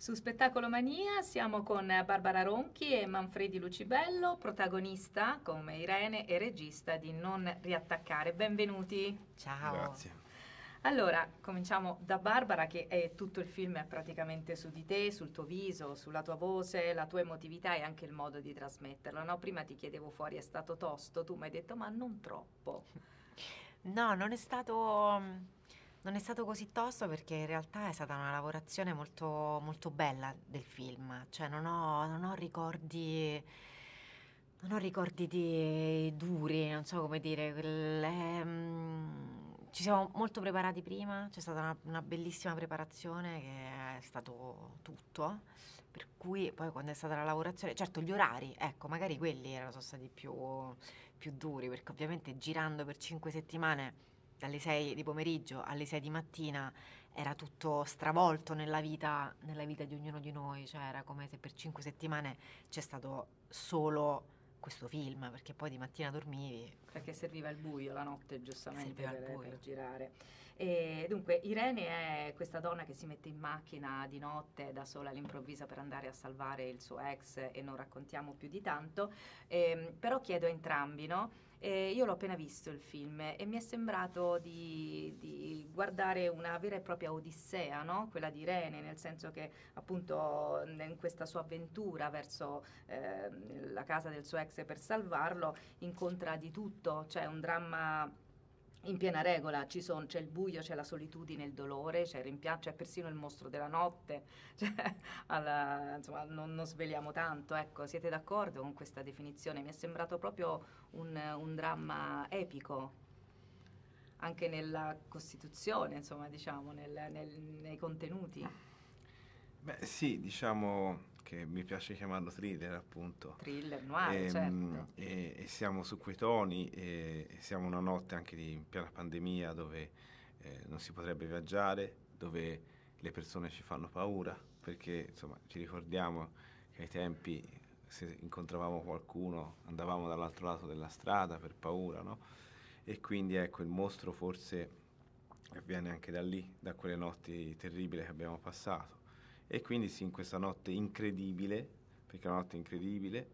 Su Spettacolo Mania siamo con Barbara Ronchi e Manfredi Lucibello, protagonista come Irene e regista di Non riattaccare. Benvenuti. Ciao. Grazie. Allora, cominciamo da Barbara che è, tutto il film è praticamente su di te, sul tuo viso, sulla tua voce, la tua emotività e anche il modo di trasmetterla. No? Prima ti chiedevo fuori, è stato tosto, tu mi hai detto ma non troppo. No, non è stato non è stato così tosto perché in realtà è stata una lavorazione molto, molto bella del film, cioè non ho, non ho ricordi... Non ho ricordi di duri, non so come dire, le, um, ci siamo molto preparati prima, c'è stata una, una, bellissima preparazione che è stato tutto, per cui poi quando è stata la lavorazione, certo gli orari, ecco, magari quelli erano stati più, più duri, perché ovviamente girando per cinque settimane dalle 6 di pomeriggio alle 6 di mattina era tutto stravolto nella vita, nella vita di ognuno di noi, cioè era come se per cinque settimane c'è stato solo questo film, perché poi di mattina dormivi. Perché serviva il buio la notte, giustamente, per, per, girare. E dunque, Irene è questa donna che si mette in macchina di notte da sola all'improvviso per andare a salvare il suo ex e non raccontiamo più di tanto, eh, però chiedo a entrambi, no? Eh, io l'ho appena visto il film e mi è sembrato di, di guardare una vera e propria odissea, no? quella di Irene, nel senso che appunto in questa sua avventura verso eh, la casa del suo ex per salvarlo incontra di tutto, c'è un dramma in piena regola, ci sono, c'è il buio, c'è la solitudine, il dolore, c'è il rimpianto, c'è persino il mostro della notte, cioè, alla, insomma, non, non, sveliamo tanto, ecco, siete d'accordo con questa definizione? Mi è sembrato proprio un, un dramma epico, anche nella Costituzione, insomma, diciamo, nel, nel, nei contenuti. Beh sì, diciamo che mi piace chiamarlo thriller appunto. Thriller, noir, e, ehm, certo. E, e, siamo su quei toni e, e siamo una notte anche di piena pandemia dove eh, non si potrebbe viaggiare, dove le persone ci fanno paura, perché insomma ci ricordiamo che ai tempi se incontravamo qualcuno andavamo dall'altro lato della strada per paura, no? E quindi ecco il mostro forse avviene anche da lì, da quelle notti terribili che abbiamo passato e quindi sì, in questa notte incredibile, perché è una notte incredibile,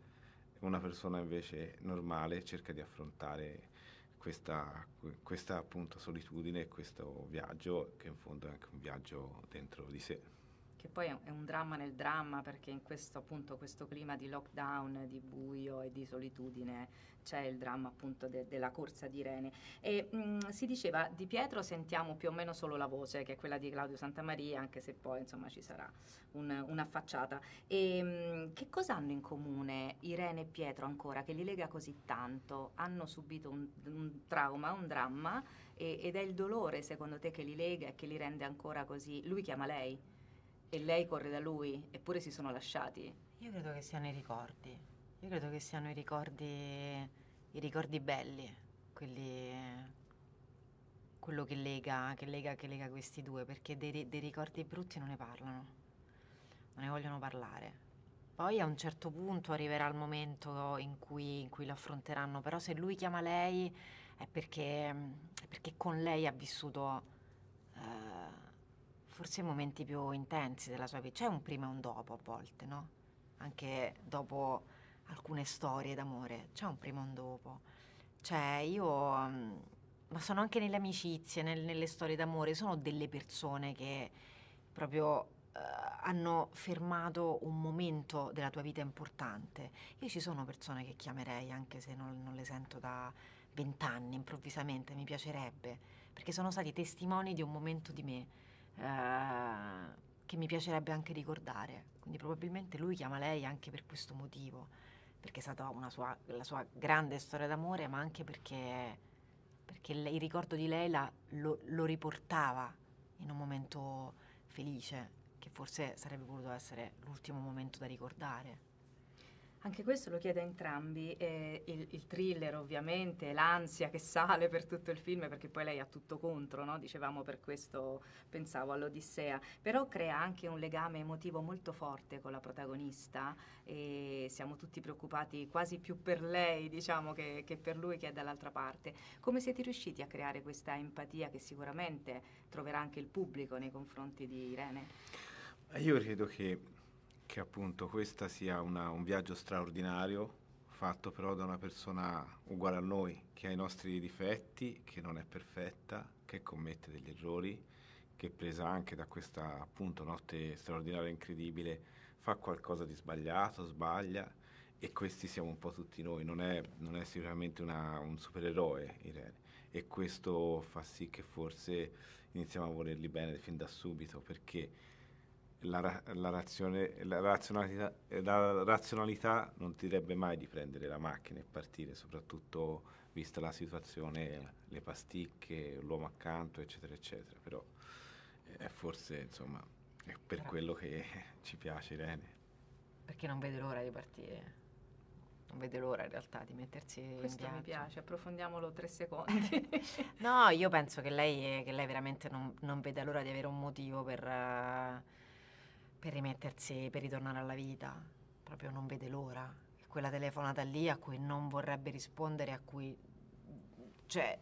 una persona invece normale cerca di affrontare questa, questa appunto solitudine e questo viaggio che in fondo è anche un viaggio dentro di sé che poi è un dramma nel dramma perché in questo appunto questo clima di lockdown, di buio e di solitudine c'è il dramma appunto de- della corsa di Irene e mh, mm, si diceva di Pietro sentiamo più o meno solo la voce che è quella di Claudio Santamaria anche se poi insomma ci sarà un, una facciata e mh, mm, che cosa hanno in comune Irene e Pietro ancora che li lega così tanto? Hanno subito un, un trauma, un dramma e, ed è il dolore secondo te che li lega e che li rende ancora così? Lui chiama lei e lei corre da lui, eppure si sono lasciati. Io credo che siano i ricordi. Io credo che siano i ricordi, i ricordi belli, quelli, quello che lega, che lega, che lega questi due, perché dei, dei ricordi brutti non ne parlano, non ne vogliono parlare. Poi a un certo punto arriverà il momento in cui, in cui lo affronteranno, però se lui chiama lei è perché, è perché con lei ha vissuto forse i momenti più intensi della sua vita. C'è un prima e un dopo a volte, no? Anche dopo alcune storie d'amore, c'è un prima e un dopo. Cioè, io, mm, ma sono anche nelle amicizie, nel, nelle storie d'amore, sono delle persone che proprio uh, hanno fermato un momento della tua vita importante. Io ci sono persone che chiamerei, anche se non, non le sento da vent'anni, improvvisamente, mi piacerebbe, perché sono stati testimoni di un momento di me eh, che mi piacerebbe anche ricordare. Quindi probabilmente lui chiama lei anche per questo motivo, perché è stata sua, la sua grande storia d'amore, ma anche perché, perché il ricordo di lei la, lo, lo riportava in un momento felice, che forse sarebbe voluto essere l'ultimo momento da ricordare. Anche questo lo chiede a entrambi, eh, il, il, thriller ovviamente, l'ansia che sale per tutto il film perché poi lei ha tutto contro, no? dicevamo per questo pensavo all'Odissea, però crea anche un legame emotivo molto forte con la protagonista e siamo tutti preoccupati quasi più per lei diciamo che, che per lui che è dall'altra parte. Come siete riusciti a creare questa empatia che sicuramente troverà anche il pubblico nei confronti di Irene? Io credo che, che appunto questo sia una, un viaggio straordinario, fatto però da una persona uguale a noi, che ha i nostri difetti, che non è perfetta, che commette degli errori, che presa anche da questa appunto notte straordinaria e incredibile fa qualcosa di sbagliato, sbaglia e questi siamo un po' tutti noi, non è, non è sicuramente una, un supereroe Irene. E questo fa sì che forse iniziamo a volerli bene fin da subito perché la, la, razione, la, razionalità, la, razionalità, non ti direbbe mai di prendere la macchina e partire, soprattutto vista la situazione, le pasticche, l'uomo accanto, eccetera, eccetera. Però è eh, forse, insomma, è per Però. quello che ci piace Irene. Perché non vede l'ora di partire. Non vede l'ora in realtà di mettersi Questo in mi piace, approfondiamolo tre secondi. no, io penso che lei, che lei veramente non, non, vede l'ora di avere un motivo per... Uh, per rimettersi, per ritornare alla vita, proprio non vede l'ora. Quella telefonata lì a cui non vorrebbe rispondere, a cui... cioè...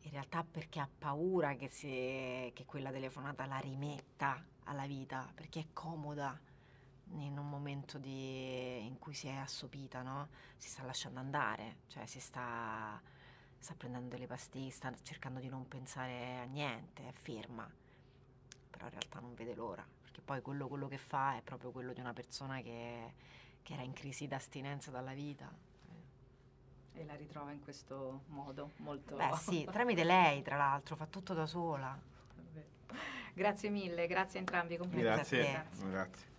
in realtà perché ha paura che, si, che quella telefonata la rimetta alla vita, perché è comoda in un momento di, in cui si è assopita, no? Si sta lasciando andare, cioè si sta, sta prendendo le pastiglie, sta cercando di non pensare a niente, è ferma però in realtà non vede l'ora, perché poi quello, quello che fa è proprio quello di una persona che, che era in crisi d'astinenza dalla vita. E la ritrova in questo modo molto... Beh sì, tramite lei tra l'altro, fa tutto da sola. Grazie mille, grazie a entrambi, complimenti. Grazie, grazie. grazie.